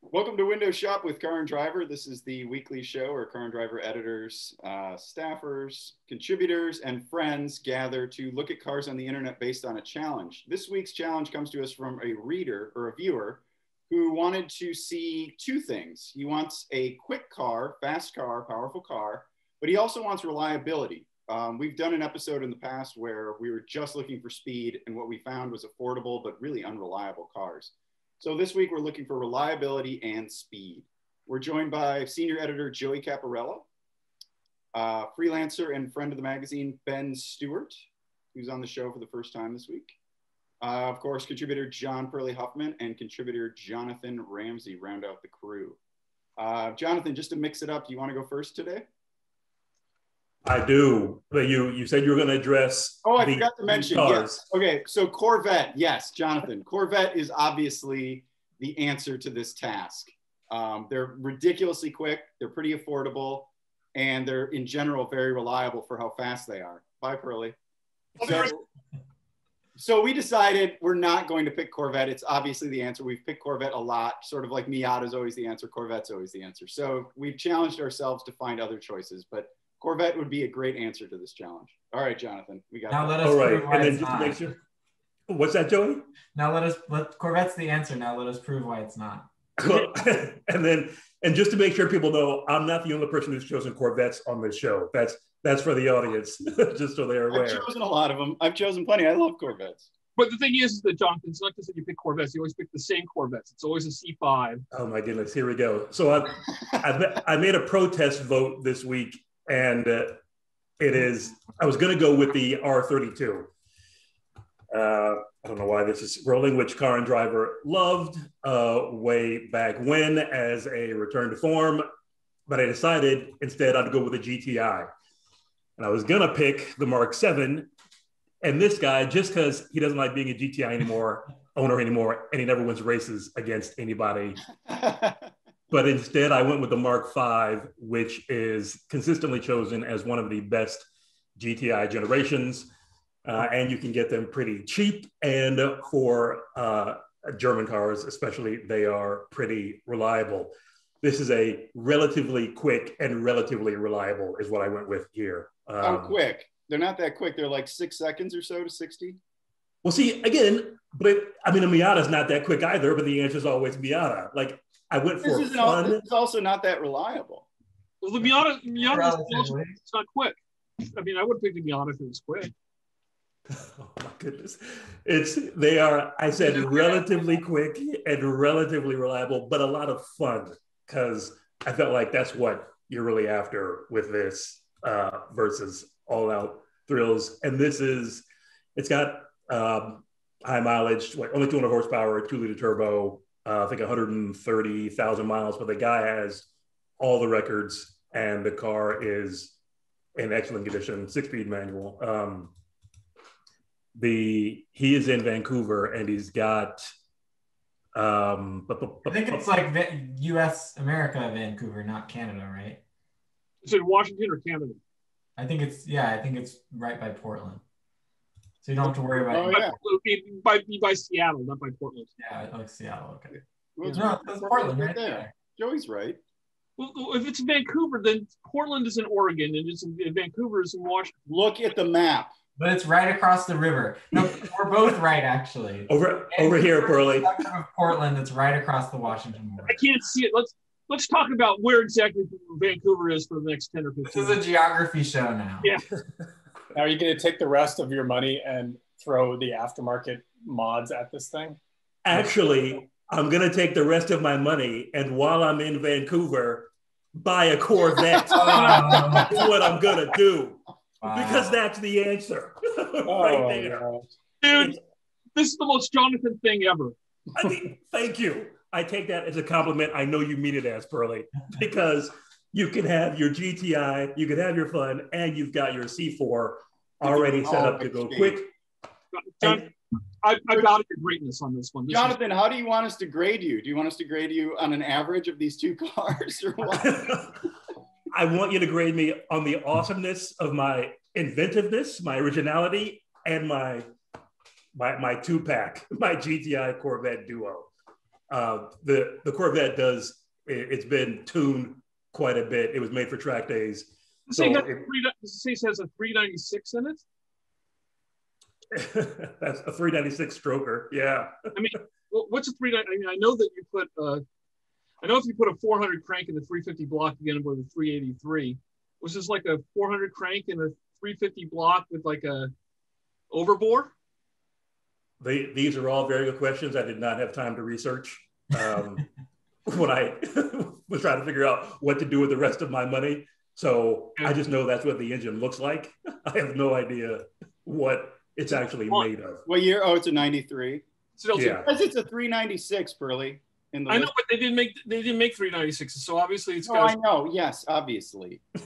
Welcome to Window Shop with Car and Driver. This is the weekly show where Car and Driver editors, uh, staffers, contributors, and friends gather to look at cars on the internet based on a challenge. This week's challenge comes to us from a reader or a viewer who wanted to see two things. He wants a quick car, fast car, powerful car, but he also wants reliability. Um, we've done an episode in the past where we were just looking for speed, and what we found was affordable but really unreliable cars. So this week we're looking for reliability and speed. We're joined by senior editor Joey Capparella, uh, freelancer and friend of the magazine Ben Stewart, who's on the show for the first time this week. Uh, of course, contributor John Pearley Huffman and contributor Jonathan Ramsey round out the crew. Uh, Jonathan, just to mix it up, do you want to go first today? I do, but you you said you were going to address. Oh, I forgot to mention. Yes. Okay, so Corvette. Yes, Jonathan. Corvette is obviously the answer to this task. Um, they're ridiculously quick. They're pretty affordable, and they're in general very reliable for how fast they are. Bye, Pearley. So, so we decided we're not going to pick Corvette. It's obviously the answer. We've picked Corvette a lot, sort of like Miata is always the answer. Corvette's always the answer. So we've challenged ourselves to find other choices, but Corvette would be a great answer to this challenge. All right, Jonathan, we got. Now that. let us. All right, and then just to make sure. What's that, Joey? Now let us. Let Corvette's the answer. Now let us prove why it's not. and then, and just to make sure people know, I'm not the only person who's chosen Corvettes on this show. That's that's for the audience, just so they're aware. I've chosen a lot of them. I've chosen plenty. I love Corvettes. But the thing is, is that Jonathan, it's not just that you pick Corvettes. You always pick the same Corvettes. It's always a C5. Oh my goodness, here we go. So I, I, I made a protest vote this week, and uh, it is. I was going to go with the R32. Uh, I don't know why this is rolling, which car and driver loved uh, way back when as a return to form, but I decided instead I'd go with a GTI. And I was going to pick the Mark 7. And this guy, just because he doesn't like being a GTI anymore, owner anymore, and he never wins races against anybody. but instead, I went with the Mark V, which is consistently chosen as one of the best GTI generations. Uh, and you can get them pretty cheap. And for uh, German cars, especially, they are pretty reliable. This is a relatively quick and relatively reliable, is what I went with here. Um, How quick? They're not that quick. They're like six seconds or so to 60. Well, see, again, but it, I mean, a Miata is not that quick either, but the answer is always Miata. Like, I went for this fun. It's also not that reliable. Well, the Miata, Miata is it's not quick. I mean, I would pick the Miata if it was quick. Oh my goodness. It's they are, I said relatively quick and relatively reliable, but a lot of fun because I felt like that's what you're really after with this uh, versus all out thrills. And this is, it's got um, high mileage, like only 200 horsepower, two liter turbo, uh, I think 130,000 miles, but the guy has all the records and the car is in excellent condition, six speed manual. Um, the he is in Vancouver and he's got um but, but, I think it's like US America Vancouver not Canada right? Is it Washington or Canada? I think it's yeah I think it's right by Portland so you don't have to worry about oh, yeah. by, by, by Seattle not by Portland yeah like Seattle okay well, no, it's Portland right there. there Joey's right well, if it's Vancouver, then Portland is in Oregon, and it's in, Vancouver is in Washington. Look at the map. But it's right across the river. No, we're both right, actually. Over over here, Pearley. Portland, it's right across the Washington border. I can't see it. Let's let's talk about where exactly Vancouver is for the next ten or fifteen. This is a geography show now. Yeah. now, are you going to take the rest of your money and throw the aftermarket mods at this thing? Actually, I'm going to take the rest of my money, and while I'm in Vancouver, buy a Corvette. that's what I'm going to do. Wow. Because that's the answer oh, right there. Dude, this is the most Jonathan thing ever. I mean, thank you. I take that as a compliment. I know you mean it as Pearley because you can have your GTI, you can have your fun, and you've got your C4 already set up to go quick. John, I, I got your greatness on this one. This Jonathan, is... how do you want us to grade you? Do you want us to grade you on an average of these two cars or what? I want you to grade me on the awesomeness of my inventiveness, my originality, and my my my two pack, my GTI Corvette Duo. Uh, the the Corvette does. It, it's been tuned quite a bit. It was made for track days. So it has a it- three, does it has a 396 in it? That's a 396 stroker. Yeah. I mean, what's a 390? I mean, I know that you put, uh, I know if you put a 400 crank in the 350 block, you get with a 383. Was this like a 400 crank in a 350 block with like a overbore? They, these are all very good questions. I did not have time to research um, when I was trying to figure out what to do with the rest of my money. So I just know that's what the engine looks like. I have no idea what it's actually made of. What year? Oh, it's a 93. So Yeah. Because it's a 396, Pearley. In the I know, but they didn't make they didn't make 396s, so obviously it's No, I know. Yes, obviously.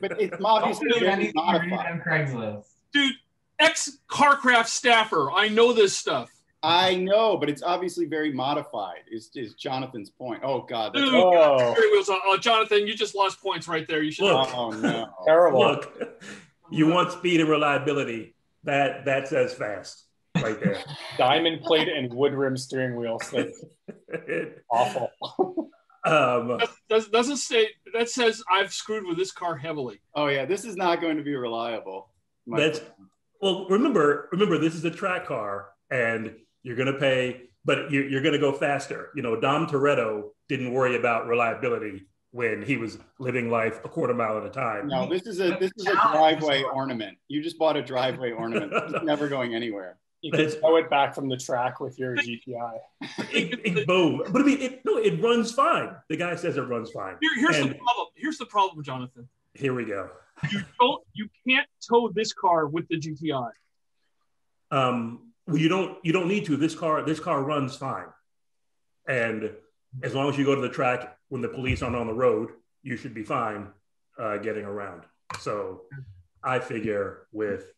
But it's obviously Hopefully, very anything you read modified. on Craigslist. Dude, ex Carcraft staffer. I know this stuff. I know, but it's obviously very modified. Is is Jonathan's point? Oh God. That's, Dude, Oh, steering wheels. Oh, Jonathan, you just lost points right there. You should. Look. oh no. terrible. Look, you want speed and reliability. That that says fast right there. Diamond plate and wood rim steering wheels. That's awful. um, That does, doesn't say that says I've screwed with this car heavily. Oh yeah, this is not going to be reliable. My- That's well. Remember, remember, this is a track car, and you're going to pay, but you're, you're going to go faster. You know, Dom Toretto didn't worry about reliability when he was living life a quarter mile at a time. no, this is a this is a driveway ornament. You just bought a driveway ornament. It's never going anywhere. You can tow it back from the track with your GTI. It- it- boom. But I mean, it, no, it runs fine. The guy says it runs fine. Here, here's the problem. Here's the problem, Jonathan. Here we go. You don't. You can't tow this car with the GTI. Um, well, you don't you don't need to. This car this car runs fine, and as long as you go to the track when the police aren't on the road, you should be fine uh, getting around. So I figure with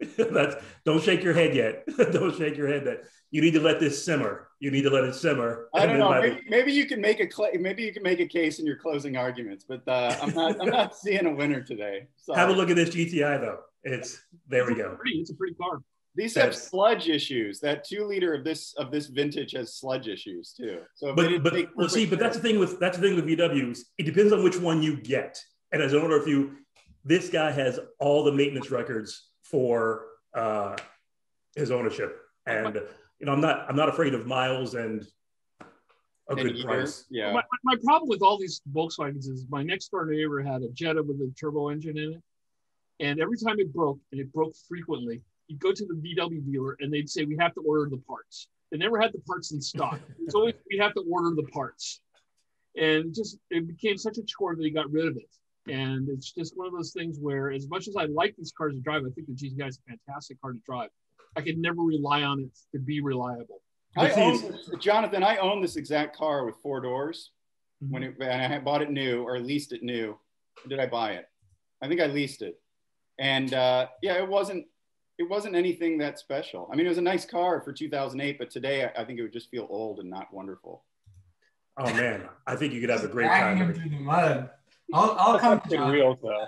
that's don't shake your head yet. don't shake your head. That you need to let this simmer. You need to let it simmer. I don't know. by the- Maybe, maybe you can make a cla maybe you can make a case in your closing arguments, but uh, I'm not I'm not seeing a winner today. Sorry. have a look at this GTI though. It's there we It's go. Pretty. It's a pretty car. These have sludge issues. That two liter of this of this vintage has sludge issues too. So But but take well, see, but that's the thing with that's the thing with VWs. It depends on which one you get. And as an owner, if you this guy has all the maintenance records for uh, his ownership, and you know I'm not I'm not afraid of miles and a care good in price. Yeah. My, my problem with all these Volkswagens is my next door neighbor had a Jetta with a turbo engine in it, and every time it broke, and it broke frequently, you'd go to the VW dealer and they'd say we have to order the parts. They never had the parts in stock. It's always we have to order the parts, and just it became such a chore that he got rid of it. And it's just one of those things where, as much as I like these cars to drive, I think the GTI is a fantastic car to drive. I could never rely on it to be reliable. I own this, Jonathan. I own this exact car with four doors when Mm-hmm. it and I bought it new or leased it new. Or did I buy it? I think I leased it, and uh, yeah, it wasn't it wasn't anything that special. I mean, it was a nice car for 2008, but today I, I think it would just feel old and not wonderful. Oh man, I think you could have a great Dragging him time. through the mud. I'll, I'll come to Good John. though.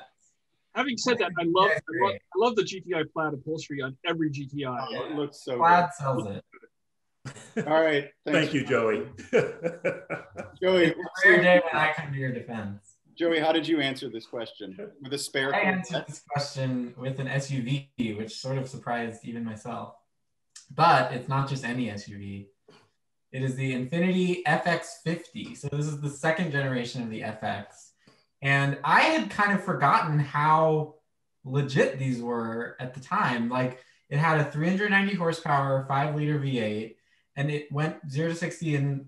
Having said that, I love, I love I love the GTI plaid upholstery on every GTI. Oh, it looks so Plaid sells it. good. All right, thanks. Thank you, Joey. Joey. It's a rare day when I come to your defense. Joey, how did you answer this question with a spare? I answered this question with an SUV, which sort of surprised even myself. But it's not just any SUV. It is the Infiniti FX50. So this is the second generation of the FX. And I had kind of forgotten how legit these were at the time. Like it had a 390 horsepower, five liter V8, and it went zero to 60 in,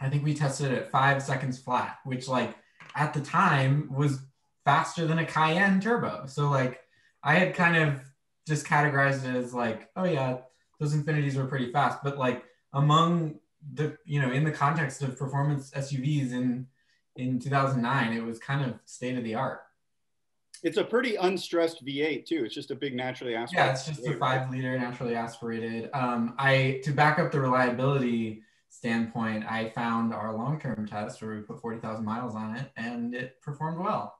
I think we tested it at five seconds flat, which like at the time was faster than a Cayenne turbo. So like I had kind of just categorized it as like, oh yeah, those Infinitis were pretty fast, but like among the you know in the context of performance SUVs in in 2009, it was kind of state of the art. It's a pretty unstressed V8 too. It's just a big naturally aspirated. Yeah, it's just a five liter naturally aspirated. Um, I to back up the reliability standpoint, I found our long term test where we put 40,000 miles on it, and it performed well.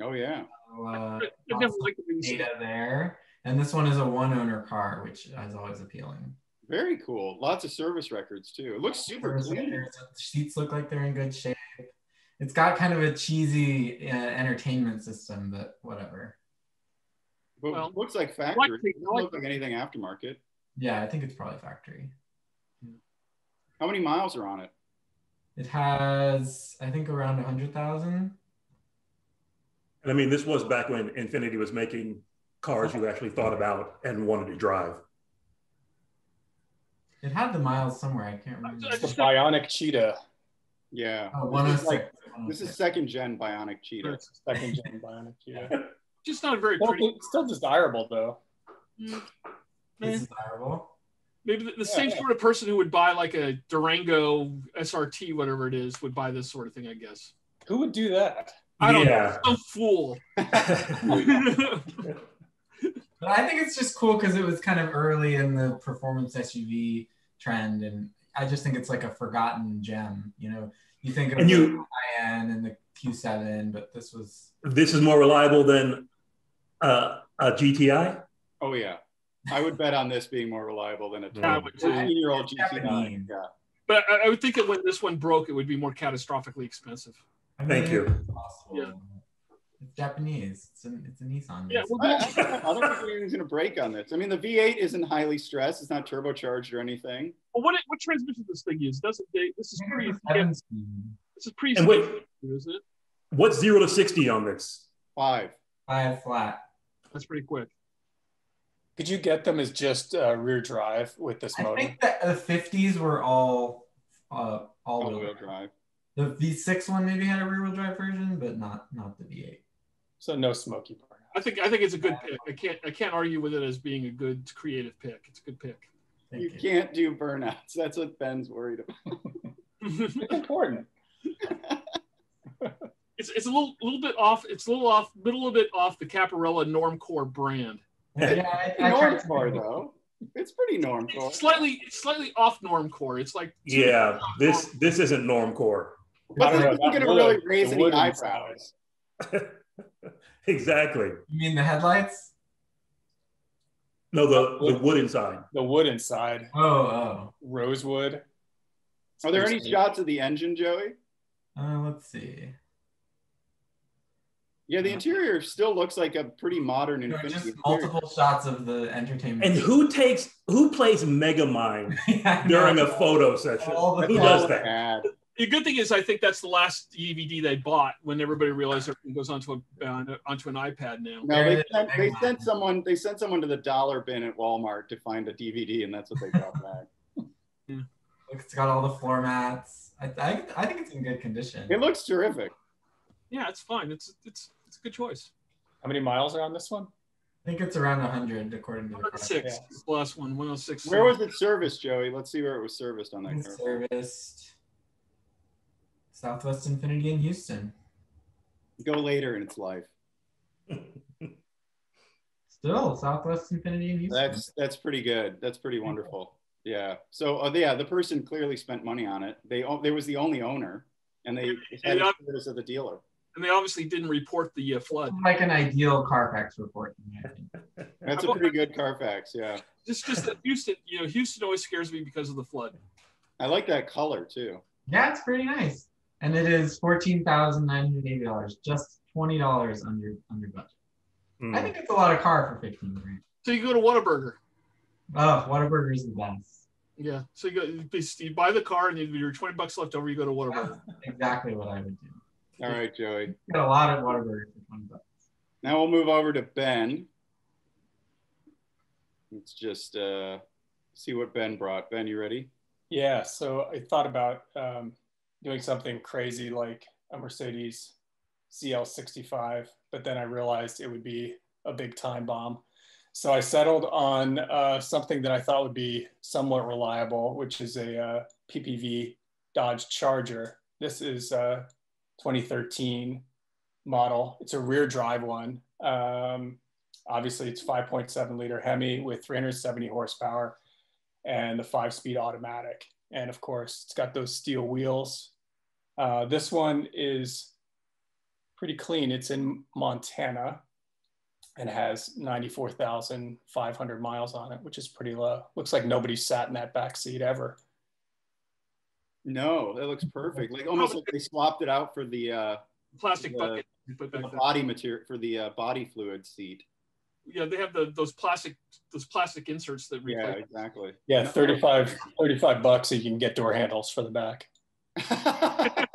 Oh yeah. So, uh, I like the way you say data there. And this one is a one owner car, which is always appealing. Very cool. Lots of service records too. It looks super clean. The seats look like they're in good shape. It's got kind of a cheesy uh, entertainment system, but whatever. But Well, looks like factory. like- It doesn't look like anything aftermarket. Yeah, I think it's probably factory. How many miles are on it? It has, I think, around 100,000. And I mean, this was back when Infiniti was making cars you actually thought about and wanted to drive. It had the miles somewhere. I can't remember. I The Bionic Cheetah. Yeah. Oh, This is like this is second gen Bionic Cheetah. Second gen Bionic Cheetah. Just not very Still, pretty. still desirable though. Mm. It's desirable. Maybe the, the Yeah, same yeah. sort of person who would buy like a Durango SRT, whatever it is, would buy this sort of thing, I guess. Who would do that? I don't yeah. know. Some fool. But I think it's just cool because it was kind of early in the performance SUV trend, and I just think it's like a forgotten gem. You know, you think of And the you- IN and the Q7, but this was this is more reliable than uh, a GTI. Oh yeah. I would bet on this being more reliable than a Yeah, I would too. 15 year old GTI. Japanese. Yeah. But I, I would think that when this one broke, it would be more catastrophically expensive. I Thank you. it's. Yeah. It's Japanese. It's a, it's a Nissan. Yeah, well, I, I, I don't think anything's going to break on this. I mean, the V8 isn't highly stressed. It's not turbocharged or anything. Well, what what transmission this thing use? Doesn't they? This is I think pretty. it's a. This is pretty. And wait- isn't it? What's zero to 60 on this? Five. Five flat. That's pretty quick. Could you get them as just uh, rear drive with this motor? I motor? think that the 50s were all uh, all All wheel wheel drive. drive. The V6 one maybe had a rear wheel drive version, but not not the V8. So no smoky burn. I think I think it's a good pick. I can't I can't argue with it as being a good creative pick. It's a good pick. You you. can't do burnouts. That's what Ben's worried about. It's important. it's it's a little little bit off. It's a little off, a little bit off the Capparella Normcore brand. Yeah, I, I tried to- Normcore though. It's pretty normcore. It's slightly it's slightly off Normcore. It's like Yeah, this this isn't normcore. But I don't this know, isn't going to wood- really raise any eyebrows. exactly. You mean the headlights? No, the the wood inside. The wood inside, Oh, oh. rosewood. Are there any It's- shots of the engine, Joey? Uh, let's see. Yeah, the interior still looks like a pretty modern There are Infiniti. just interior. multiple shots of the entertainment. And who takes who plays Megamind Yeah, during a photo session? All Who does that? Bad. the good thing is I think that's the last DVD they bought when everybody realized everything goes onto a uh, onto an iPad now. No, they sent, they sent someone. They sent someone to the dollar bin at Walmart to find a DVD, and that's what they brought back. Look, it's got all the floor mats. I, I, I think it's in good condition. It looks terrific. Yeah, it's fine. It's it's it's a good choice. How many miles are on this one? I think it's around 100 according to the car. 106 Yeah. is the last one. 106. Where was it serviced, Joey? Let's see where it was serviced on that car. serviced Southwest Infiniti in Houston. Go later in its life. Still, Southwest Infiniti in Houston. That's that's pretty good. That's pretty wonderful. Yeah. So uh, yeah, the person clearly spent money on it. They o- they was the only owner, and they had Yeah. it service of the dealer. And they obviously didn't report the uh, flood. like an ideal Carfax report. in my opinion. That's a pretty good Carfax. Yeah. Just just that Houston, you know, Houston always scares me because of the flood. I like that color too. Yeah, it's pretty nice. And it is $14,980, just $20 under under budget. Hmm. I think it's a lot of car for 15 grand. So you go to Whataburger. Oh, Whataburger is the best. Yeah. So you go, you buy the car, and you you're 20 bucks left over. You go to Whataburger. Exactly what I would do. All right, Joey. Got a lot of Whataburger for 20 bucks. Now we'll move over to Ben. Let's just uh, see what Ben brought. Ben, you ready? Yeah, so I thought about um, doing something crazy like a Mercedes CL65, but then I realized it would be a big time bomb. So I settled on uh, something that I thought would be somewhat reliable, which is a uh, PPV Dodge Charger. This is a 2013 model. It's a rear drive one. Um, obviously, it's 5.7 liter Hemi with 370 horsepower and the five speed automatic. And of course, it's got those steel wheels. Uh, this one is pretty clean. It's in Montana. and has 94,500 miles on it, which is pretty low. Looks like nobody sat in that back seat ever. No, that looks perfect. Like almost like they swapped it out for the uh, Plastic The- bucket. put back the body material for the uh, body fluid seat. Yeah, they have the those plastic those plastic inserts that replace. Yeah, exactly. Yeah, 35, 35 bucks so you can get door handles for the back.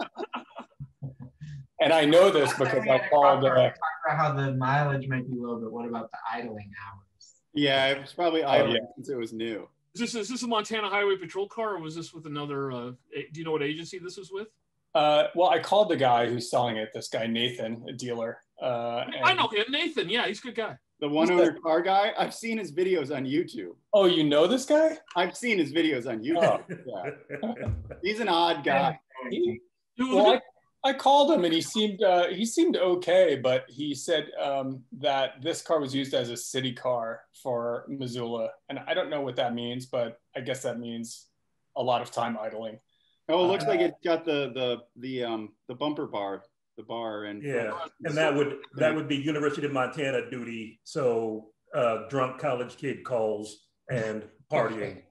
And I know this because I called. Uh, Talk about how the mileage might be low, but what about the idling hours? yeah, it was probably Oh, yeah. since it was new. Is this is this a Montana Highway Patrol car, or was this with another? Uh, do you know what agency this was with? uh, well, I called the guy who's selling it. This guy Nathan, a dealer. Uh, I know him, Nathan. Yeah, he's a good guy. The one owner car guy, I've seen his videos on YouTube. Oh, you know this guy? I've seen his videos on Oh. YouTube. Yeah. He's an odd guy. He, well, I, I called him and he seemed uh, he seemed okay, but he said um, that this car was used as a city car for Missoula, and I don't know what that means, but I guess that means a lot of time idling. Oh, it looks Uh, like it's got the the the um the bumper bar, the bar, and Yeah, and that would that would be University of Montana duty. So uh, drunk college kid calls and partying.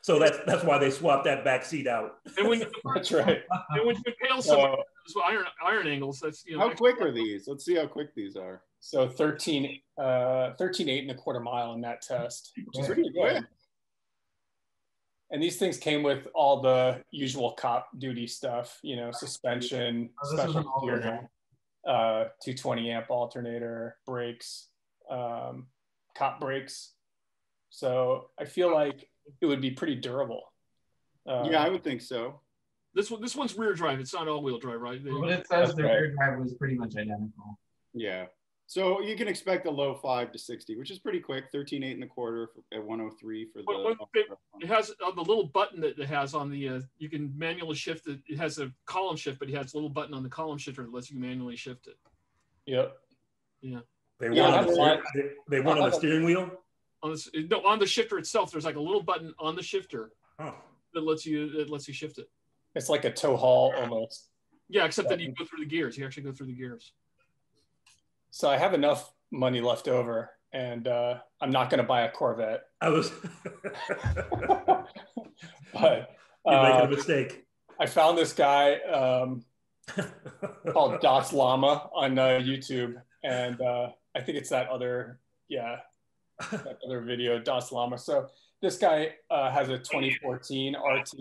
So that's that's why they swapped that back seat out. and when you, That's right. and when you impale someone So, iron iron angles, that's you know. how quick are these? Let's see how quick these are. so 13, uh, 13, eight and a quarter mile in that test, which is pretty good. And these things came with all the usual cop duty stuff, you know, suspension, Oh, this is an special gear, uh, 220 amp alternator, brakes, um, cop brakes. So I feel like it would be pretty durable. Uh, yeah, I would think so. This one this one's rear drive. It's not all wheel drive, right? They- But it says That's the right. rear drive was pretty much identical. Yeah. So you can expect a low five to sixty, which is pretty quick. Thirteen eight and a quarter for, at one hundred three for What- the. what bit- It has uh, the little button that it has on the. Uh, you can manually shift it. It has a column shift, but it has a little button on the column shifter that lets you manually shift it. Yep. They Yeah, weren't I on the a steer- lot- they, they weren't on the steering wheel. On this, no, on the shifter itself, there's like a little button on the shifter Oh, that lets you that lets you shift it. It's like a tow haul almost. Yeah, except that you go through the gears. You actually go through the gears. So I have enough money left over, and uh, I'm not going to buy a Corvette. I was. but You're making uh, a mistake. I found this guy um, called Das Llama on uh, YouTube, and uh, I think it's that other, yeah, that other video, Das Llama. So this guy uh, has a 2014 RT,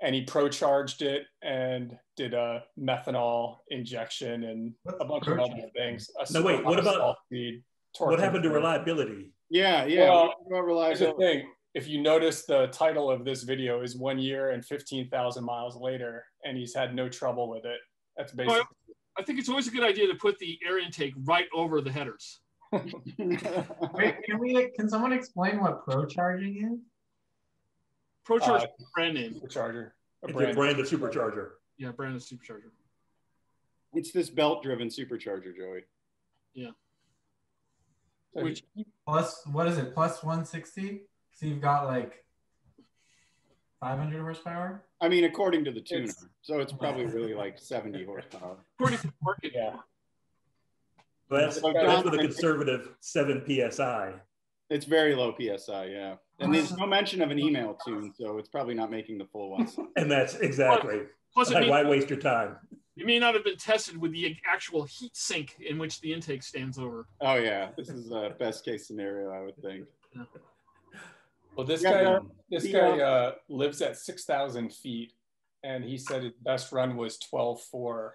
and he pro charged it and did a methanol injection and a bunch of other things. A No, wait, what about- high speed what happened to reliability? Yeah, yeah. Well, what about Here's the thing. If you notice, the title of this video is one year and 15,000 miles later, and he's had no trouble with it. That's oh, basically. I think it's always a good idea to put the air intake right over the headers. Wait, can we? Can someone explain what pro charging is? ProCharge Uh, brand name. supercharger. A It's a brand. brand of supercharger. Yeah, brand of supercharger. it's this belt-driven supercharger, Joey. So Which Plus, what is it? Plus 160. So you've got like 500 horsepower. I mean, according to the tuner, It's- so it's probably really like seventy horsepower. according to the market, Yeah. But that's, So that's John- with a conservative seven psi. It's very low psi, yeah. And there's no mention of an email tune, so it's probably not making the full one. And that's exactly plus like, why waste your time? it may not have been tested with the actual heat sink in which the intake stands over. Oh yeah, this is a best case scenario, I would think. Well, this Yeah, guy, the- this guy uh, lives at 6,000 feet, and he said his best run was 12.4.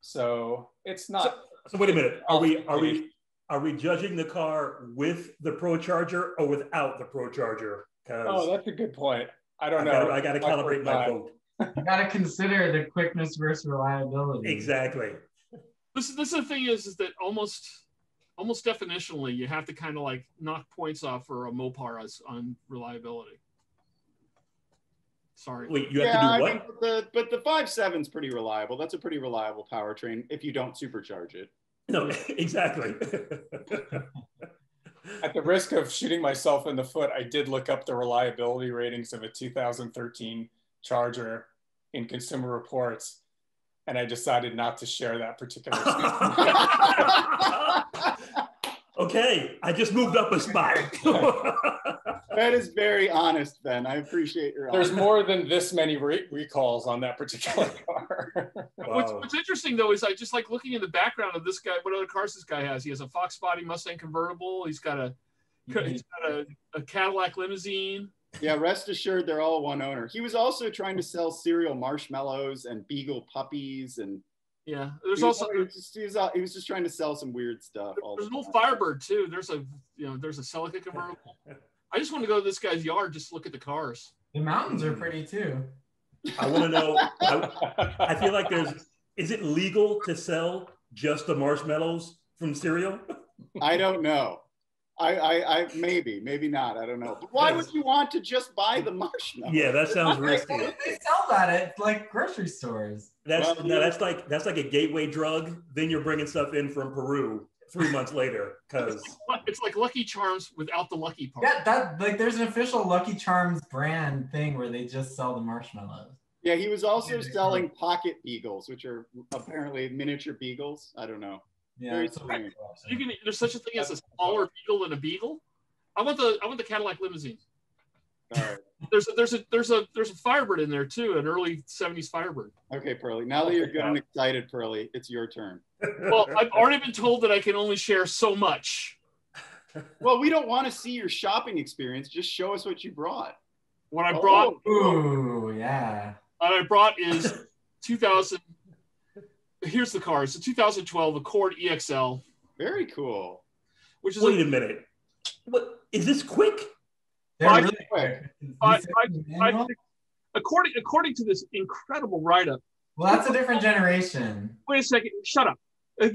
So it's not. So wait a minute. Are we are we are we judging the car with the Pro Charger or without the Pro Charger? oh, that's a good point. I I don't gotta, know. I gotta My calibrate my vote. You got to consider the quickness versus reliability. Exactly. This this is the thing is is that almost almost definitionally you have to kind of like knock points off for a Mopar as on reliability. Sorry. Wait, you have yeah, to I do mean, what? but the but the five seven's pretty reliable. That's a pretty reliable powertrain if you don't supercharge it. No, exactly. At the risk of shooting myself in the foot, I did look up the reliability ratings of a 2013 Charger in Consumer Reports, and I decided not to share that particular. statement. Okay, I just moved up a spot. That is very honest, Ben. I appreciate your There's honesty. more than this many re- recalls on that particular car. What's, Wow. what's interesting though is I just like looking in the background of this guy. What other cars this guy has? He has a Fox Body Mustang convertible. He's got a mm-hmm. he's got a, a Cadillac limousine. Yeah, rest assured, they're all one owner. He was also trying to sell cereal marshmallows and beagle puppies, and Yeah. There's he was, also he was just, he was, he was just trying to sell some weird stuff. all there's the no time. Firebird too. There's a you know there's a Celica convertible. I just want to go to this guy's yard just look at the cars. The mountains are pretty too. I want to know. I, I feel like there's. Is it legal to sell just the marshmallows from cereal? I don't know. I, I, I maybe, maybe not. I don't know. But why would you want to just buy the marshmallow? Yeah, that sounds risky. They sell that at like grocery stores. That's Well, no, that's like that's like a gateway drug. Then you're bringing stuff in from Peru three months later because It's like Lucky Charms without the lucky part. Yeah, that like there's an official Lucky Charms brand thing where they just sell the marshmallows. Yeah, he was also selling pocket beagles, which are apparently miniature beagles. I don't know. Yeah, it's a- strange. You can there's such a thing as a smaller beagle than a beagle. I want the I want the Cadillac limousine. All right. There's a there's a there's a there's a Firebird in there too, an early '70s Firebird. Okay, Pearley. Now that you're good and excited, Pearley, it's your turn. Well, I've already been told that I can only share so much. Well, we don't want to see your shopping experience. Just show us what you brought. What I oh. brought Oh, Ooh, yeah. what I brought is 2000. Here's the car. It's a 2012 Accord EXL, very cool. which is wait a, a minute. What is this quick? Five- really quick. five- These five- are five- manual? according according to this incredible write-up. Well, that's a different generation. Wait a second. Shut up. I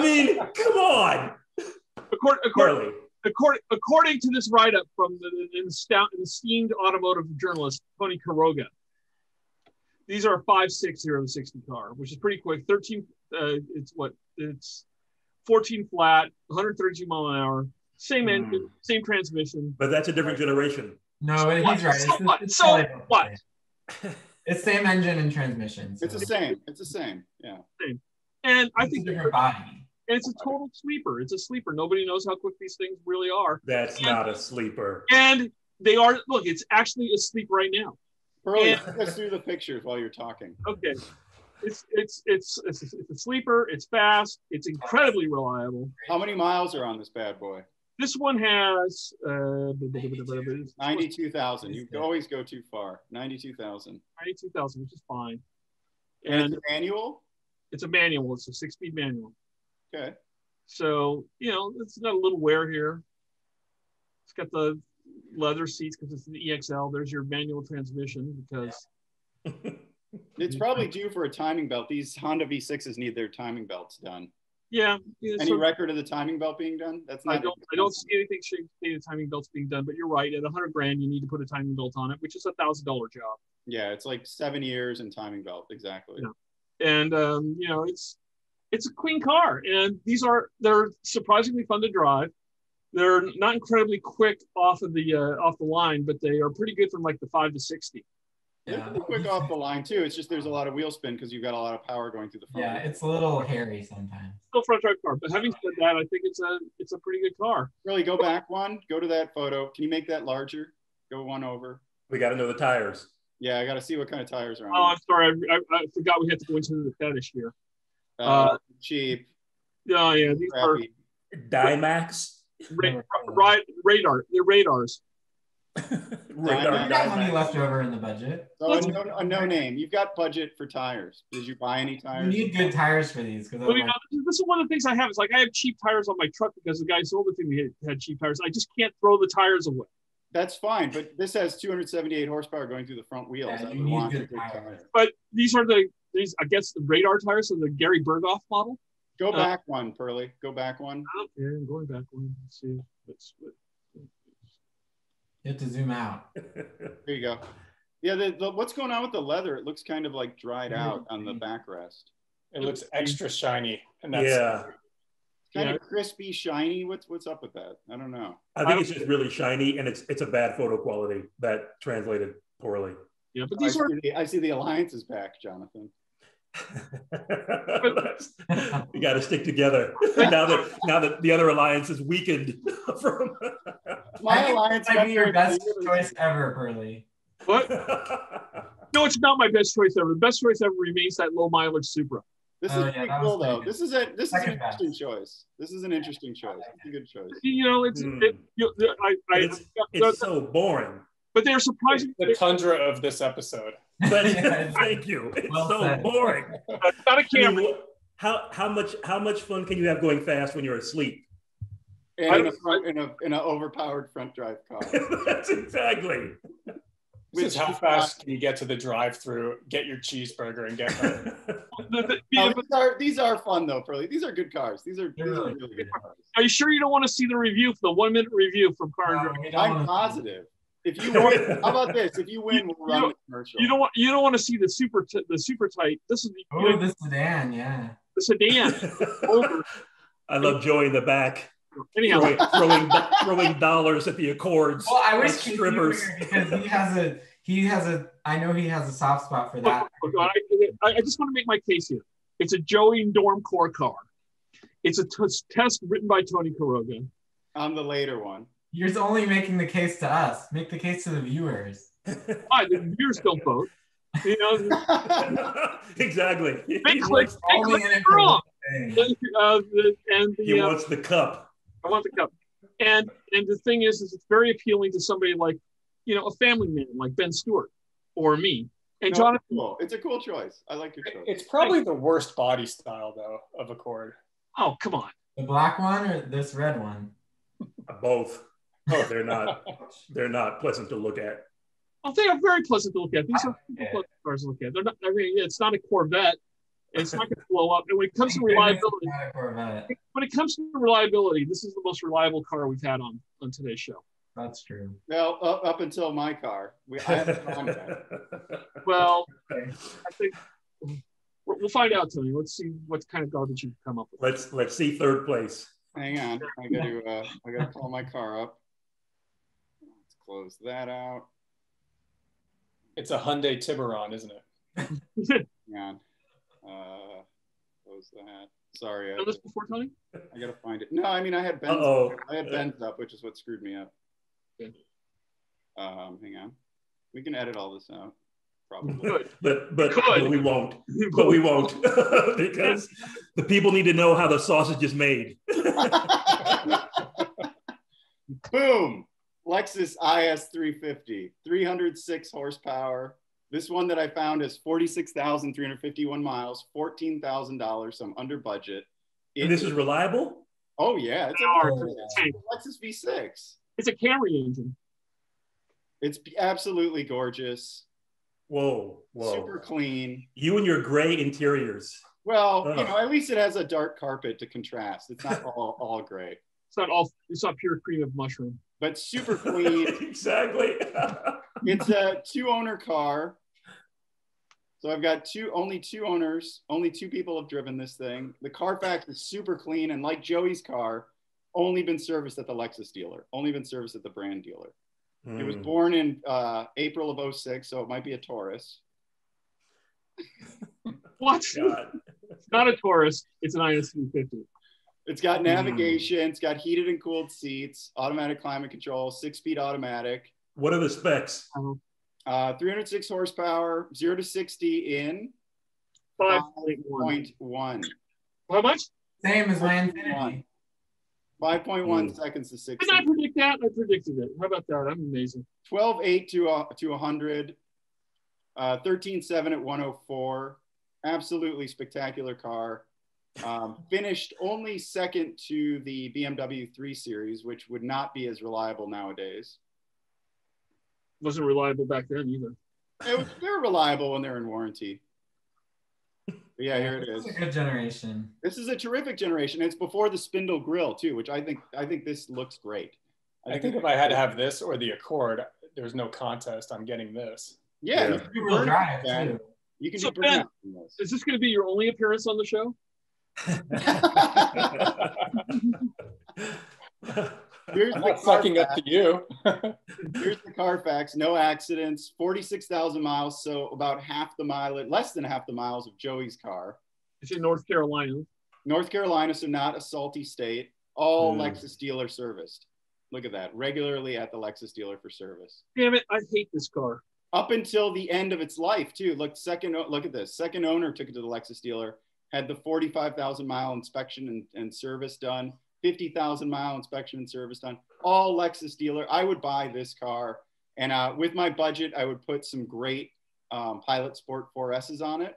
mean, come on, according, according, according, according to this write-up from the, the, the stout- esteemed automotive journalist Tony Quiroga, these are a five six zero sixty car, which is pretty quick. Thirteen, uh, it's what it's fourteen flat, 132 mile an hour, same Hmm. engine, same transmission. But that's a different generation. No, but what? he's right. So It's- what? it's So probably about the what? same. It's same engine and transmission. So It's the same. It's the same. Yeah. And I it's think a different body. and it's a total sleeper. It's a sleeper. Nobody knows how quick these things really are. That's not a sleeper. And they are. Look, it's actually asleep right now. Pearley, Yeah. let's do the pictures while you're talking. Okay. It's it's it's it's, it's a sleeper. It's fast. It's incredibly reliable. How many miles are on this bad boy? This one has uh, 92,000. You always go too far. 92,000. 92,000, which is fine. And And it's manual? it's a manual. It's a six-speed manual. Okay. So you know, it's got a little wear here. It's got the leather seats because it's an EXL. There's your manual transmission because It's probably due for a timing belt. These Honda V6s need their timing belts done. yeah. yeah, Any so record of the timing belt being done? That's not I don't I don't see anything showing the timing belts being done. But you're right. At 100 grand, you need to put a timing belt on it, which is a thousand dollar job. Yeah, it's like seven years and timing belt. Exactly. Yeah. and um, you know it's it's a clean car and these are they're surprisingly fun to drive they're not incredibly quick off of the uh, off the line but they are pretty good from like the 5 to 60 They're Yeah. pretty quick off the line too. It's just there's a lot of wheel spin because you've got a lot of power going through the front. Yeah, it's a little hairy sometimes. still front drive car but having said that i think it's a it's a pretty good car Really, go back one. Go to that photo. Can you make that larger? Go one over. We got to know the tires. Yeah, I got to see what kind of tires are on. oh i'm sorry I, I, I forgot we had to go into the fetish here Uh, uh, cheap, oh yeah these are crappy. Dimax. ra- ra- radar they're radars Radar We got money left over in the budget. So a no, a no name. You've got budget for tires. Did you buy any We tires? need good tires for these because Well, you know, this is one of the things I have. It's like I have cheap tires on my truck because the guy sold it to me had, had cheap tires. I just can't throw the tires away. That's fine, but this has 278 horsepower going through the front wheels. Yeah, I you need good tires. tire. But these are the these I guess the radar tires of the Gary Burghoff model. Go Uh, back one, Pearley. Go back one. Okay, I'm going back one. Let's see. Let's, you have to zoom out. There you go. Yeah, the, the, what's going on with the leather? It looks kind of like dried out on the backrest. It looks extra shiny, and that's Yeah, kind Yeah. of crispy, shiny. What's what's up with that? I don't know. I think it's just really shiny, and it's it's a bad photo quality that translated poorly. yeah, but I these are see, the, I see the alliance is back, Jonathan. We got to stick together now that now that the other alliance is weakened from. My I think alliance This might be your member- best choice ever, Pearley. What? No, it's not my best choice ever. The best choice ever remains that low mileage Supra. This Oh, is yeah, pretty cool though. pretty This is a this is an Second interesting choice. This is an interesting choice. It's a good choice. You know, it's Hmm. it, you, I, I, It's- it's so boring. but they're surprising. the tundra of this episode. But Yeah, thank you. It's Well so said. boring. It's not a I Camry. mean, how how much how much fun can you have going fast when you're asleep? And in a front in a in an overpowered front drive car. That's exactly. This is Which- how fast can you get to the drive-through, get your cheeseburger, and get home? The- the- No, oh. these are these are fun though, Pearley. These are good cars. These are, these are Really? really good cars. are you sure you don't want to see the review for the one minute review from Car and No, Drive? we I'm positive. If you win, how about this? If you win, we'll run you the commercial. You don't want you don't want to see the super t- the super tight. This is the, Oh, the sedan, yeah. the sedan. Over. I love Joey in the back Anyhow, throwing, throwing throwing dollars at the Accords. Well, I wish like strippers. because he has a he has a I know he has a soft spot for that. Oh, oh, look, look, I, I just want to make my case here. It's a Joey and Dorm core car. It's a t- test written by Tony Quiroga. I'm the later one. You're only making the case to us. Make the case to the viewers. Why the viewers don't vote? You know, exactly. He Big click. wants, Hey, Only click in it for wrong. one uh, the, and he uh, wants the cup. I want the cup. And and the thing is, is it's very appealing to somebody like, you know, a family man like Ben Stewart or me. And No, Jonathan, it's cool. It's a cool choice. I like your choice. It's probably the worst body style though of Accord. oh come on, The black one or this red one? Both. Oh, they're not. They're not pleasant to look at. oh they are very pleasant to look at. These are Yeah. pleasant cars to look at. They're not. I mean, it's not a Corvette. It's not going to blow up. And when it comes to reliability, it's not a Corvette. when it comes to reliability, this is the most reliable car we've had on on today's show. That's true. Well, up, up until my car, we I have a contract. Well, Okay. I think we'll we'll find out, Tony. Let's see what kind of garbage you come up with. let's let's see third place. Hang on, I got to uh, I got to call my car up. Let's close that out. It's a Hyundai Tiburon, isn't it? Hang on. Uh, close that. Sorry, Done I, this before, Tony? I gotta find it. No, I mean I had Ben's. Uh-oh. I had Ben's up, which is what screwed me up. Okay. Um, hang on. We can edit all this out, probably. Good. But but, Could. but we won't. But we won't because the people need to know how the sausage is made. Boom! Lexus IS 350, 306 horsepower. This one that I found is 46,351 miles, $14,000, so I'm under budget. And this is reliable. oh yeah, it's a, Oh, it's a Lexus V6. It's a Camry engine. It's absolutely gorgeous, Whoa, whoa! super clean. You and your gray interiors. Well, you know, at least it has a dark carpet to contrast. It's not all, all gray, It's not all. It's not pure cream of mushroom. But super clean. exactly. it's a two owner car. So I've got two, only two owners, only two people have driven this thing. The Carfax is super clean, and like Joey's car, only been serviced at the Lexus dealer, only been serviced at the brand dealer. It was Hmm. born in uh, April of 06, so it might be a Taurus. What? It's not a Taurus. It's an IS 350. It's got Hmm. navigation, it's got heated and cooled seats, automatic climate control, six speed automatic, What are the specs? uh, 306 horsepower, zero to 60 in Five point one. 5.1. How much? Same as my Infiniti. 5.1 Hmm. seconds to 60. Did I predict that? I predicted it. How about that? I'm amazing. 12 8 to, uh, to 100, uh, 13 7 at 104. Absolutely spectacular car. Um, finished only second to the BMW 3 Series, which would not be as reliable nowadays. Wasn't reliable back then either. It was, they're reliable when they're in warranty. But yeah, here it is. It's a good generation. This is a terrific generation. It's before the spindle grill too, which I think I think this looks great. I think if I had to have this or the Accord, there's no contest. I'm getting this. yeah, Yeah. you can do Two-wheel drive Ben. You can So, do Ben, this. Is this going to be your only appearance on the show? Here's I'm the not sucking up Carfax. to you. Here's the Carfax. No accidents. Forty-six thousand miles. So about half the mileage, less than half the miles of Joey's car. It's in North Carolina. North Carolina, so not a salty state. All Hmm. Lexus dealer serviced. Look at that. Regularly at the Lexus dealer for service. Damn it, I hate this car. Up until the end of its life, too. Look, second. Look at this. Second owner took it to the Lexus dealer, had the forty-five thousand mile inspection and, and service done, fifty thousand mile inspection and service done. All Lexus dealer. I would buy this car, and uh, with my budget, I would put some great um, Pilot Sport 4Ss on it.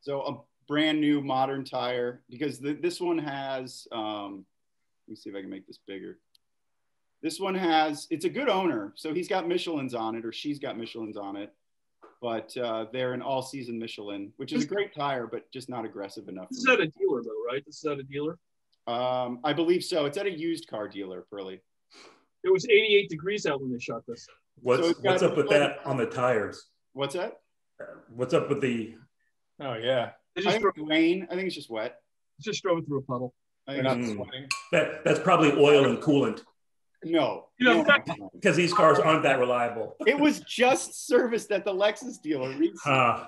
So a brand new modern tire because this one has. Um, let me see if I can make this bigger. This one has. It's a good owner, so he's got Michelin's on it, or she's got Michelin's on it. But uh, they're an all-season Michelin, which is a great tire, but just not aggressive enough. This is for at a dealer though, right? This is at a dealer. Um, I believe so. It's at a used car dealer, Pearley. It was 88 degrees out when they shot this. What's So what's up with that on the tires? What's that? What's up with the? Oh yeah, They I just, think drove, it's rain. I think it's just wet. It's just drove through a puddle. I they're think not Mm. sweating. That that's probably oil and coolant no. You no, in fact- no, no. because these cars aren't that reliable. It was just serviced at the Lexus dealer. recently. Uh,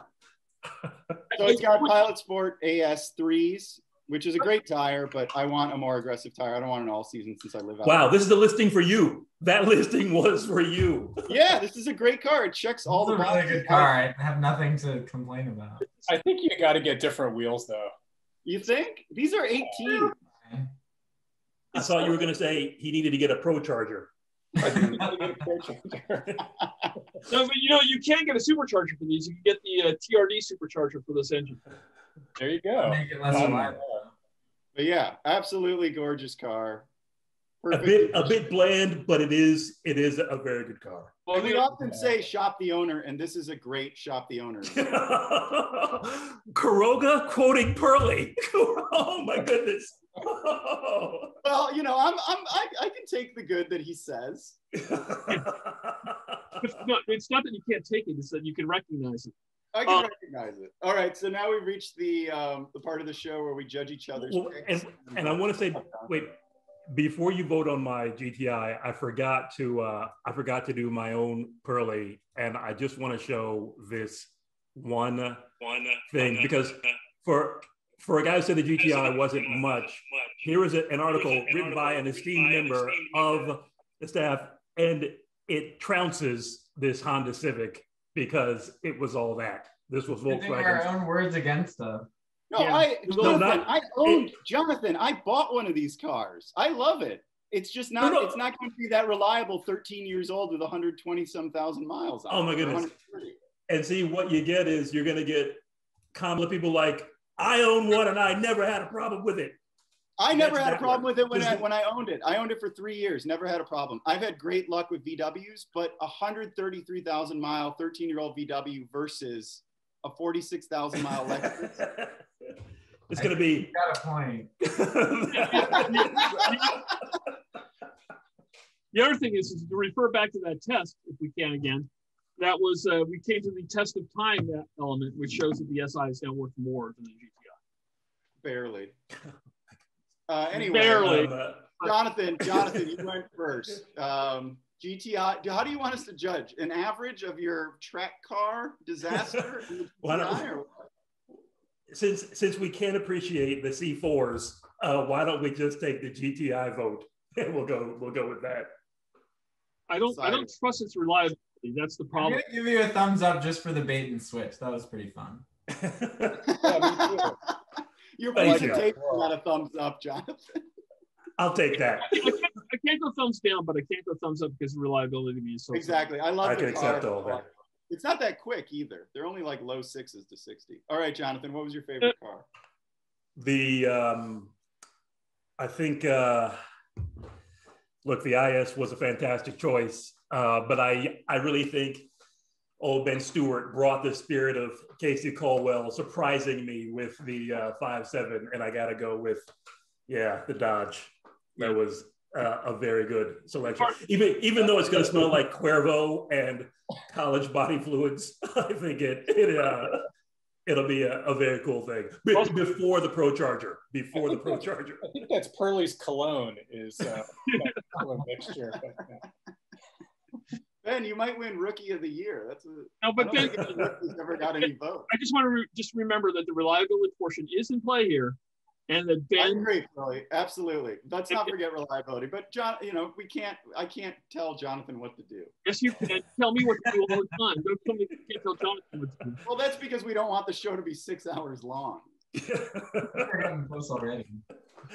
So it's got Pilot Sport AS3s, which is a great tire, but I want a more aggressive tire. I don't want an all season since I live out. wow, this is the listing for you. That listing was for you. Yeah, this is a great car. It checks all It's the a really boxes. good car. I have nothing to complain about. I think you got to get different wheels though. You think? These are 18. I thought you were going to say he needed to get a pro charger. You gotta get a pro charger. No, but you know, you can get a supercharger for these. You can get the uh, TRD supercharger for this engine. there you go. Make it less Um, reliable. But yeah, absolutely gorgeous car. A bit a bit bland, but it is it is a very good car. Well, And we you know, often say shop the owner, and this is a great shop the owner. Quiroga quoting Pearley. oh my goodness. well, you know, I'm, I'm, I, I can take the good that he says. it's, not, it's not that you can't take it; it's that you can recognize it. I can Uh, recognize it. All right, so now we've reached the um, the part of the show where we judge each other's Well, picks. and and I want to say, wait, before you vote on my GTI, I forgot to uh, I forgot to do my own Pearley, and I just want to show this one one thing because for for a guy who said the GTI wasn't much, here is an article written by an esteemed member of the staff, and it trounces this Honda Civic because it was all that. This was Using our Volkswagen. own words against us. no, Yeah. I No, Jonathan, not- I owned Jonathan. I bought one of these cars. I love it. It's just not. No, no. It's not going to be that reliable. 13 years old with 120 some thousand miles. On Oh, my goodness. and see what you get is you're going to get common people like I own one and I never had a problem with it. I never That's had a problem one. with it when I, when I owned it. I owned it for three years, never had a problem. I've had great luck with VWs, but a 133,000 mile 13 year old VW versus a 46,000 mile Lexus. it's going to be. You got a point. The other thing is, is to refer back to that test, if we can again. That was uh, we came to the test of time that element, which shows that the SI is now worth more than the GTI. Barely. Uh, anyway, Barely. Um, uh, Jonathan, Jonathan, you went first. Um, GTI, how do you want us to judge? An average of your track car disaster? Why don't- or since since we can't appreciate the C4s, uh, why don't we just take the GTI vote and we'll go we'll go with that. I don't I don't trust its reliability. That's the I'm problem. gonna give you a thumbs up just for the bait and switch. That was pretty fun. Yeah, me too. You're Thank playing you. tape not a thumbs up, Jonathan. I'll take that. I can't, I can't go thumbs down, but I can't go thumbs up because reliability to me is so Exactly. I love I the can car. accept all that. It's not that quick either. They're only like low sixes to 60. All right, Jonathan, what was your favorite car? The um, I think uh, look, the IS was a fantastic choice, uh, but I I really think old Ben Stewart brought the spirit of Casey Caldwell, surprising me with the uh, five seven, and I got to go with yeah the Dodge. That was uh, a very good selection. Even even though it's going to smell like Cuervo and college body fluids, I think it it uh, it'll be a, a very cool thing Be- before the Pro Charger. Before the Pro Charger. I think that's Pearley's cologne is uh, mixture. But, uh, Ben, you might win Rookie of the Year. That's a. No, I but don't Ben, think any rookie's ever got any vote. I just want to re- just remember that the reliability portion is in play here, and that I agree, Philly. Absolutely. Let's not forget reliability. But John, you know, we can't. I can't tell Jonathan what to do. Yes, you can tell me what to do all the time. Don't tell me you can't tell Jonathan what to do. Well, that's because we don't want the show to be six hours long. We're getting close already.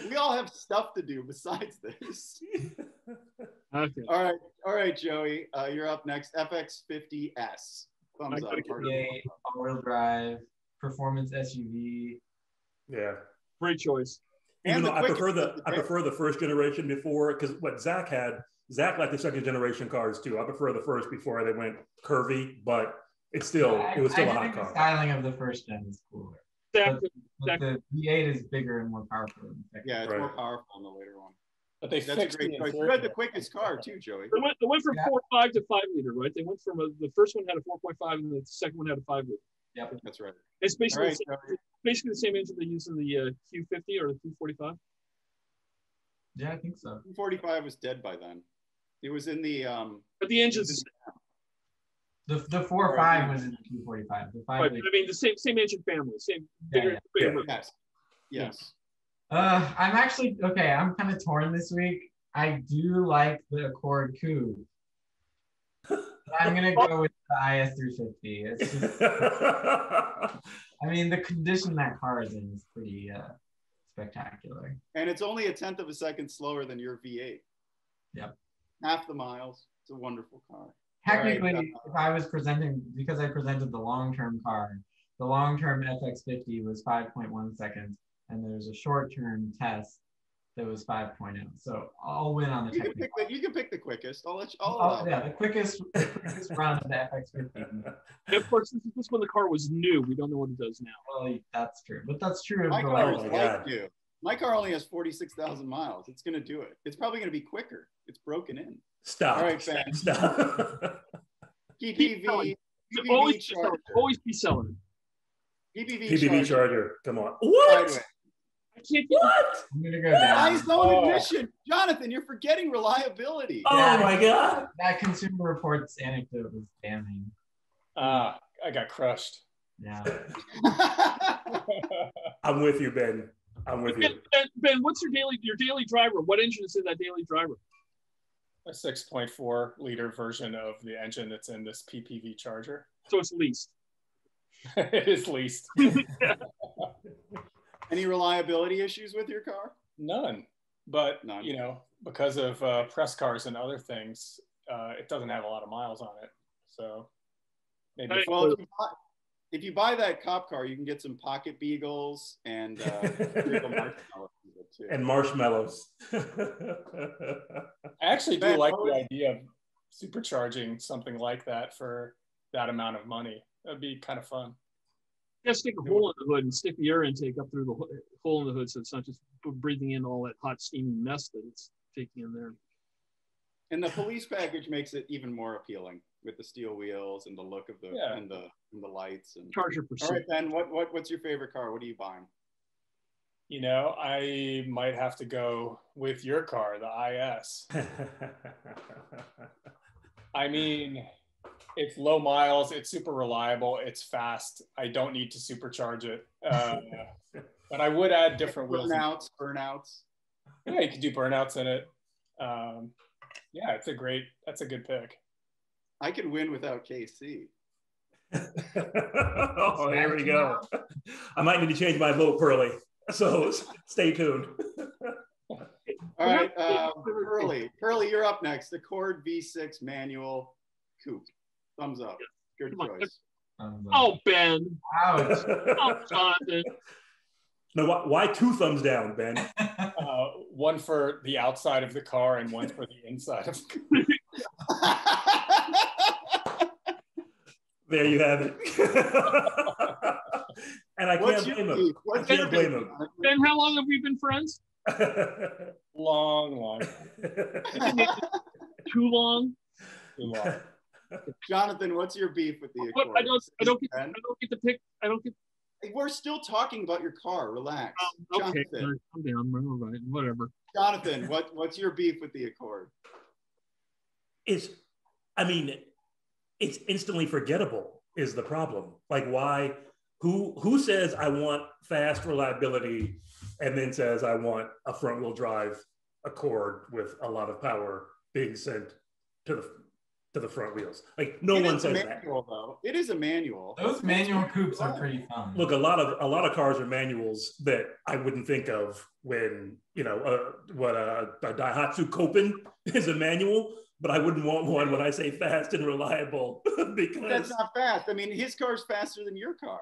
We all have stuff to do besides this. Okay. All right, all right, Joey, uh, you're up next. FX50S. Thumbs I up. V8, all-wheel drive, performance SUV. yeah. Great choice. Even And though I prefer quickest the I prefer the first generation before because what Zach had Zach liked the second generation cars too. I prefer the first before they went curvy, but it's still I- it was still I a hot think the car. styling of the first gen is cooler. Zach, But the V8 is bigger and more powerful. Than the. Yeah, it's Right. more powerful in the later one. But they That's a fixed great the choice. You had the quickest car too, Joey. They went, they went from Yeah. four five to five liter, right? They went from a, the first one had a four point five and the second one had a five liter. Yeah, that's right. It's basically right, the same, basically the same engine they use in the uh, Q50 or the Q45. Yeah, I think so. Q45 was dead by then. It was in the um. But the engine's The the four five was in the Q forty five. The five. right. I mean the same same engine family, same Yeah, bigger, yeah. bigger. Yeah. Yes. Yes. Uh, I'm actually okay. I'm kind of torn this week. I do like the Accord Coupe. I'm gonna go with the IS 350. It's just, I mean, the condition that car is in is pretty uh, spectacular. And it's only a tenth of a second slower than your V8. Yep. Half the miles. It's a wonderful car. Technically, Alright, if I was presenting because I presented the long-term car, the long-term FX50 was 5.1 seconds, and there's a short-term test that was 5.0. So I'll win on the You can pick the, you can pick the quickest. I'll let you. I'll Oh, yeah, the quickest, the quickest run of the FX50. And of course, this is this when the car was new. We don't know what it does now. Well, that's true, but that's true My car Oh is like God. you. My car only has 46,000 miles. It's going to do it. It's probably going to be quicker. It's broken in. Stop. All right, Ben. Stop. PPV. selling. PPV always be selling. Charger. Always be selling. PPV, PPV Charger. Charger. Come on. What? Sideway. I can't get What? I'm gonna go down. High zone Oh. ignition. Jonathan, you're forgetting reliability. Oh Yeah. my god. That Consumer Reports anecdote was damning. Ah, I got crushed. Yeah. I'm with you, Ben. I'm with Ben, you. ben, ben, what's your daily your daily driver? What engine is in that daily driver? A 6.4 liter version of the engine that's in this PPV Charger. So it's leased. it is leased. Any reliability issues with your car? None. But, None. you know, because of uh, press cars and other things, uh, it doesn't have a lot of miles on it. So maybe Hey, Well, if you, buy, if you buy that cop car, you can get some pocket beagles and uh, marshmallows too. and marshmallows. I actually do like the idea of supercharging something like that for that amount of money. That'd be kind of fun. You gotta stick a hole in the hood and stick the air intake up through the hole in the hood so it's not just breathing in all that hot steamy mess that it's taking in there. And the police package makes it even more appealing with the steel wheels and the look of the Yeah. and the and the lights and. Charger All pursuit. All right, Ben. What what what's your favorite car? What are you buying? You know, I might have to go with your car, the IS. I mean, it's low miles, it's super reliable, it's fast. I don't need to supercharge it. Uh, but I would add different wheels. Burnouts, burnouts. Yeah, you could do burnouts in it. Um, yeah, it's a great, that's a good pick. I could win without KC. oh, here we go. I might need to change my vote, Pearley. So stay tuned. All right, uh, Curly. Curly, you're up next. The Cord V6 manual coupe. Thumbs up. Good Come choice. Oh, Ben. ouch. Oh, Jonathan. no, why, why two thumbs down, Ben? Uh, one for the outside of the car and one for the inside of the car. There you have it. and I What's can't blame him. beef? I What's your can't blame him. Ben, how long have we been friends? Long, long, Too long. too long. Jonathan, what's your beef with the Accord? I don't. I don't get. I don't get to pick. I don't get. We're still talking about your car. Relax. Um, okay, Jonathan, I'm down. All right, whatever. Jonathan, what, what's your beef with the Accord? It's, I mean, it's instantly forgettable is the problem. Like why, who, who says I want fast reliability and then says I want a front wheel drive Accord with a lot of power being sent to the, to the front wheels. Like no It one is a says that. though. It is a manual. Those manual coupes are pretty fun. Look, a lot of a lot of cars are manuals that I wouldn't think of when you know uh, what a, a Daihatsu Copen is a manual, but I wouldn't want one when I say fast and reliable because That's not fast. I mean, his car's faster than your car.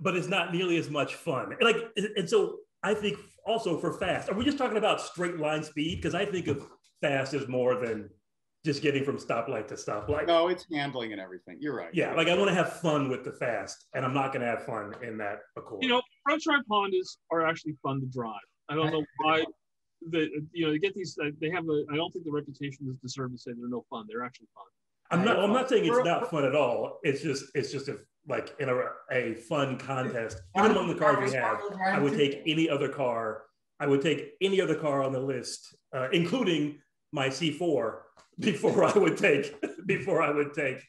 but it's not nearly as much fun. Like and so I think also for fast, are we just talking about straight line speed? Because I think of fast as more than just getting from stoplight to stoplight. No, it's handling and everything. You're right. Yeah, like I want to have fun with the fast, and I'm not going to have fun in that Accord. You know, front drive Hondas are actually fun to drive. I don't know why. The you know they get these. uh, They have a. I don't think the reputation is deserved to say they're no fun. They're actually fun. I'm not. I'm not saying it's not fun at all. It's just. It's just a like in a, a fun contest. Even among the cars we have, I would take any other car. I would take any other car on the list, uh, including my C4, before I would take before I would take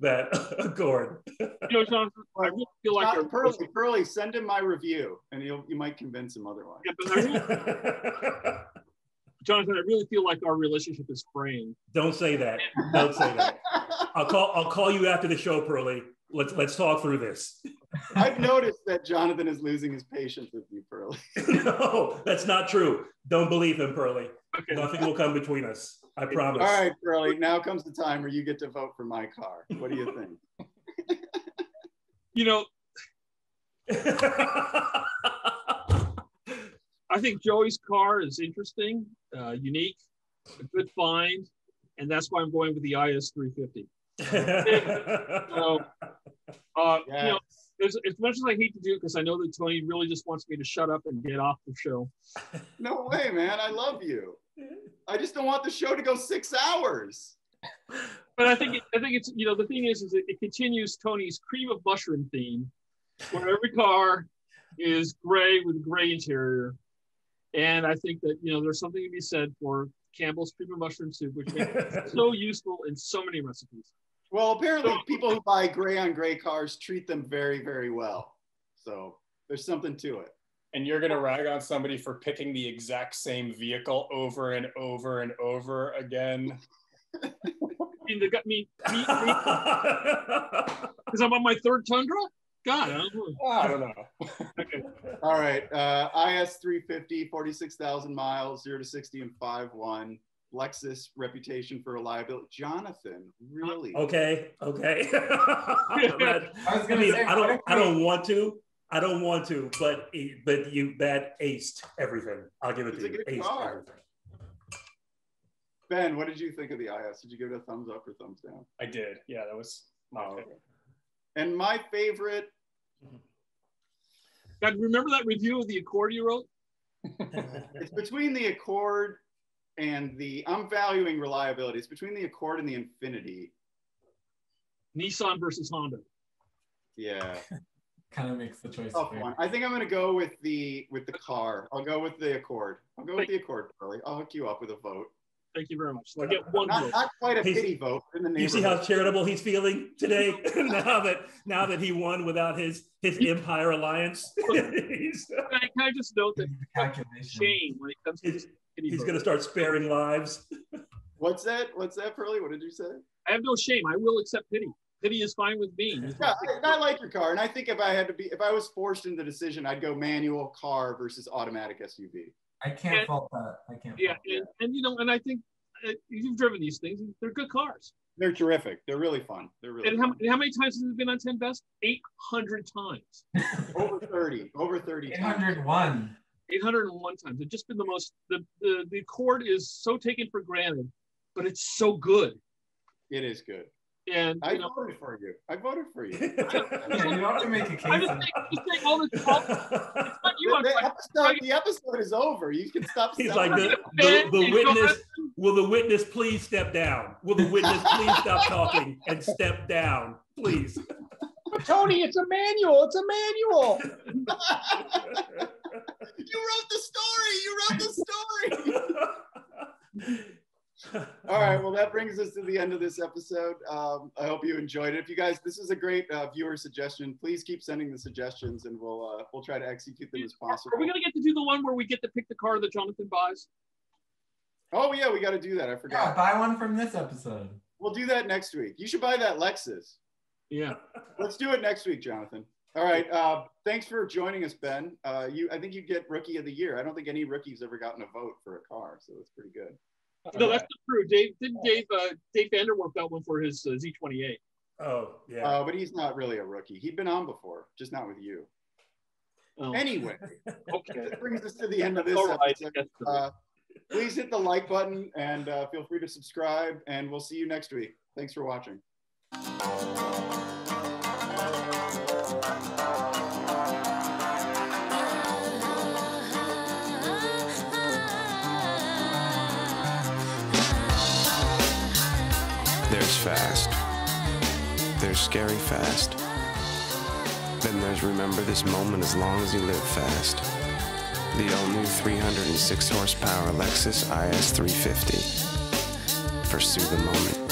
that Accord. You know, Jonathan, I really feel like Not our Pearley, Pearley, send him my review, and you'll you might convince him otherwise. Yeah, but I really, Jonathan, I really feel like our relationship is fraying. Don't say that. Don't say that. I'll call. I'll call you after the show, Pearley. Let's let's talk through this. I've noticed that Jonathan is losing his patience with you, Pearley. no, that's not true. Don't believe him, Pearley. Okay. Nothing will come between us. I promise. All right, Pearley. Now comes the time where you get to vote for my car. What do you think? You know, I think Joey's car is interesting, uh, unique, a good find, and that's why I'm going with the IS 350. So, uh, you know, as, as much as I hate to do, because I know that Tony really just wants me to shut up and get off the show. No way, man. I love you. I just don't want the show to go six hours. But I think it, I think it's you know the thing is is it, it continues Tony's cream of mushroom theme, where every car is gray with a gray interior, and I think that you know there's something to be said for Campbell's cream of mushroom soup, which is so useful in so many recipes. Well, apparently, people who buy gray on gray cars treat them very, very well. So there's something to it. And you're gonna rag on somebody for picking the exact same vehicle over and over and over again. I mean, they got me because I'm on my third Tundra. God, I don't know. I don't know. Okay. All right. Uh, IS 350, 46,000 miles, 0 to 60 in 5.1. Lexus reputation for reliability. Jonathan, really? okay. Okay. I was gonna mean, say, I don't. I don't want to. I don't want to. But but you that aced everything. I'll give it It's to a you. good Aced car. everything. Ben, what did you think of the IS? Did you give it a thumbs up or thumbs down? I did. Yeah, that was my Oh, favorite. And my favorite, God, remember that review of the Accord you wrote? it's between the Accord and the, I'm valuing reliability. It's between the Accord and the Infiniti. Nissan versus Honda. Yeah. kind of makes the choice. tough fair. I think I'm gonna go with the with the car. I'll go with the Accord. I'll go with the Accord, Charlie. I'll hook you up with a vote. Thank you very much. So I get one Not, vote. not quite a He's- pity vote in the You see how charitable he's feeling today now that now that he won without his his Empire alliance. Can I, can I just note that shame when it comes to this kitty he's gonna start sparing lives. What's that? What's that, Pearley? What did you say? I have no shame. I will accept pity. Pity is fine with me. Yeah, I, I like your car, and I think if I had to be, if I was forced into the decision, I'd go manual car versus automatic SUV. I can't And- fault that. I can't. Yeah, fault that. and, and you know, and I think uh, you've driven these things. They're good cars. They're terrific. They're really fun. They're really And how, fun. how many times has it been on 10 Best? 800 times. over thirty, over thirty. 801. 801 times. It's just been the most, the, the, the Accord is so taken for granted, but it's so good. It is good. And, I you know, voted for you. I voted for you. Yeah, you have to make a I'm case. just of- saying, just saying all this, all, it's not you. the, the like, episode, the episode is over. You can stop. He's like it. the, the, the witness. Will the witness please step down? Will the witness please stop talking and step down, please? Tony, it's a manual. It's a manual. you wrote the story. You wrote the story. All right. Well, that brings us to the end of this episode. Um, I hope you enjoyed it. If you guys, this is a great uh, viewer suggestion. Please keep sending the suggestions, and we'll uh, we'll try to execute them as possible. Are we gonna get to do the one where we get to pick the car that Jonathan buys? Oh yeah, we got to do that. I Yeah, forgot. buy one from this episode. We'll do that next week. You should buy that Lexus. Yeah. Let's do it next week, Jonathan. All right. Uh, thanks for joining us, Ben. Uh, you, I think you get Rookie of the Year. I don't think any rookies ever gotten a vote for a car, so it's pretty good. No, that's not true. Dave didn't Dave uh, Dave VanderWerp got one for his uh, Z28. oh yeah. Uh, but he's not really a rookie. He'd been on before, just not with you. Oh, Anyway, okay. that brings us to the end of this All right. episode. That's Uh, please hit the like button and uh, feel free to subscribe. And we'll see you next week. Thanks for watching. Fast. There's scary fast. Then there's remember this moment as long as you live fast. The all new 306 horsepower Lexus IS 350. Pursue the moment.